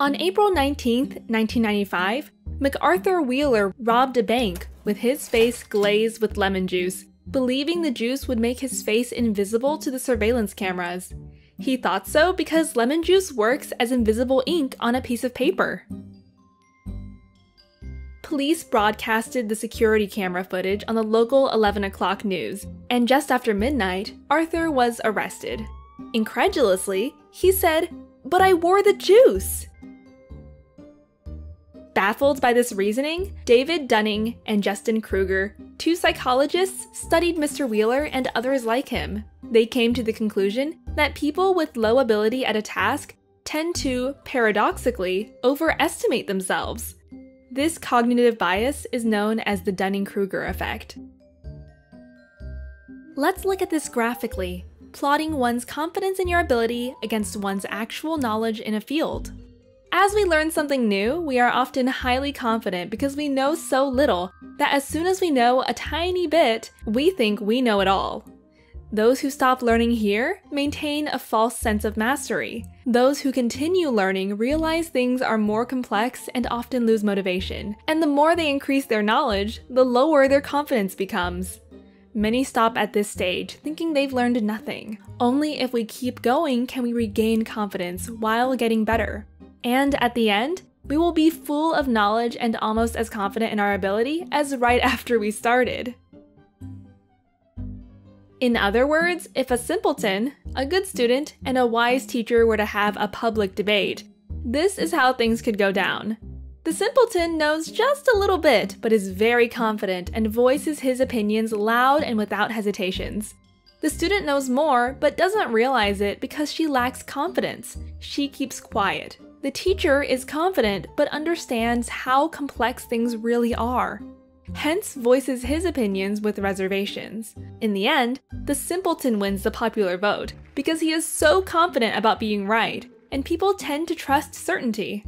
On April 19, 1995, McArthur Wheeler robbed a bank with his face glazed with lemon juice, believing the juice would make his face invisible to the surveillance cameras. He thought so because lemon juice works as invisible ink on a piece of paper. Police broadcasted the security camera footage on the local 11 o'clock news, and just after midnight, Arthur was arrested. Incredulously, he said, But I wore the juice! Baffled by this reasoning, David Dunning and Justin Kruger, two psychologists, studied Mr. Wheeler and others like him. They came to the conclusion that people with low ability at a task tend to, paradoxically, overestimate themselves. This cognitive bias is known as the Dunning Kruger effect. Let's look at this graphically, plotting one's confidence in your ability against one's actual knowledge in a field. As we learn something new, we are often highly confident because we know so little that as soon as we know a tiny bit, we think we know it all. Those who stop learning here maintain a false sense of mastery. Those who continue learning realize things are more complex and often lose motivation. And the more they increase their knowledge, the lower their confidence becomes. Many stop at this stage, thinking they've learned nothing. Only if we keep going can we regain confidence while getting better. And at the end, we will be full of knowledge and almost as confident in our ability as right after we started. In other words, if a simpleton, a good student, and a wise teacher were to have a public debate, this is how things could go down. The simpleton knows just a little bit, but is very confident and voices his opinions loud and without hesitations. The student knows more, but doesn't realize it because she lacks confidence. She keeps quiet. The teacher is confident but understands how complex things really are, hence voices his opinions with reservations. In the end, the simpleton wins the popular vote because he is so confident about being right, and people tend to trust certainty.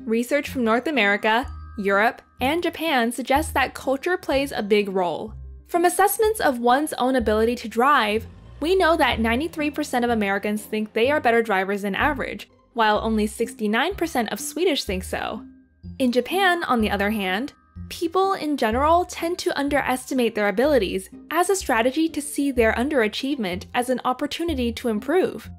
Research from North America, Europe, and Japan suggests that culture plays a big role. From assessments of one's own ability to drive, we know that 93% of Americans think they are better drivers than average, while only 69% of Swedish think so. In Japan, on the other hand, people in general tend to underestimate their abilities as a strategy to see their underachievement as an opportunity to improve.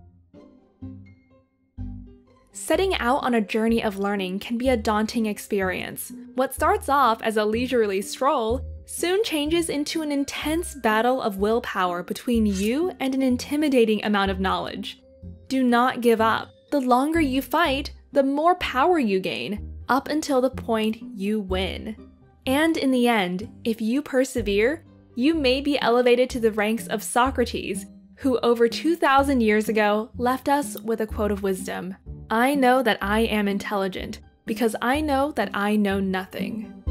Setting out on a journey of learning can be a daunting experience. What starts off as a leisurely stroll soon changes into an intense battle of willpower between you and an intimidating amount of knowledge. Do not give up. The longer you fight, the more power you gain, up until the point you win. And in the end, if you persevere, you may be elevated to the ranks of Socrates, who over 2,000 years ago left us with a quote of wisdom I know that I am intelligent, because I know that I know nothing.